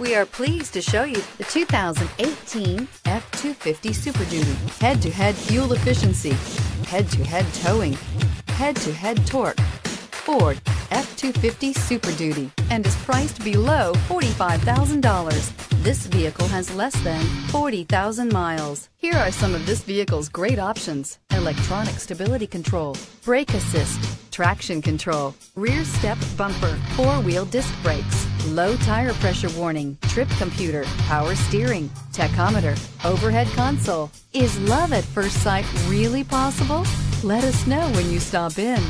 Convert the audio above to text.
We are pleased to show you the 2018 F-250 Super Duty. Head-to-head fuel efficiency, head-to-head towing, head-to-head torque. Ford F-250 Super Duty and is priced below $45,000. This vehicle has less than 40,000 miles. Here are some of this vehicle's great options. Electronic stability control, brake assist, traction control, rear step bumper, four-wheel disc brakes, low tire pressure warning, trip computer, power steering, tachometer, overhead console. Is love at first sight really possible? Let us know when you stop in.